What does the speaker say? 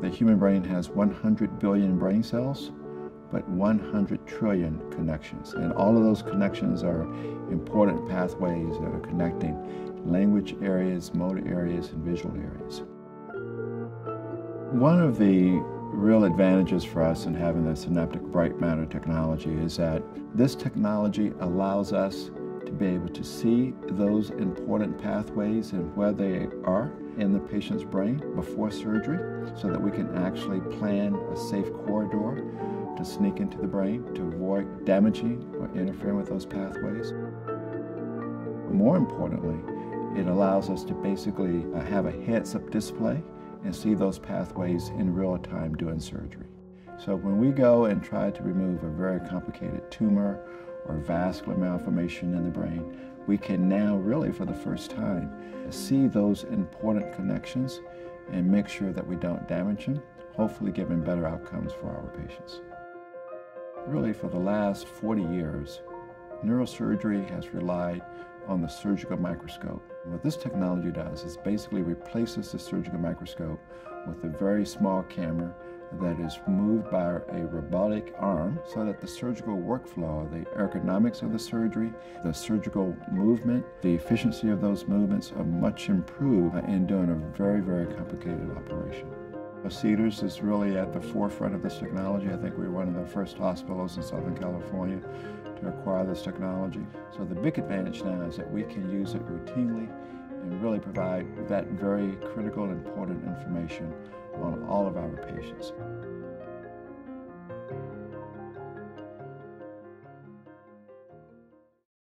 The human brain has 100 billion brain cells, but 100 trillion connections. And all of those connections are important pathways that are connecting language areas, motor areas, and visual areas. One of the real advantages for us in having the Synaptive BrightMatter technology is that this technology allows us to be able to see those important pathways and where they are in the patient's brain before surgery so that we can actually plan a safe corridor to sneak into the brain to avoid damaging or interfering with those pathways. More importantly, it allows us to basically uh, have a heads-up display and see those pathways in real time during surgery. So when we go and try to remove a very complicated tumor or vascular malformation in the brain, we can now really for the first time see those important connections and make sure that we don't damage them, hopefully giving better outcomes for our patients. Really for the last 40 years, neurosurgery has relied on the surgical microscope. What this technology does is basically replaces the surgical microscope with a very small camera that is moved by a robotic arm so that the surgical workflow, the ergonomics of the surgery, the surgical movement, the efficiency of those movements are much improved in doing a very, very complicated operation. Cedars is really at the forefront of this technology. I think we were one of the first hospitals in Southern California to acquire this technology. So the big advantage now is that we can use it routinely and really provide that very critical and important information on all of our patients.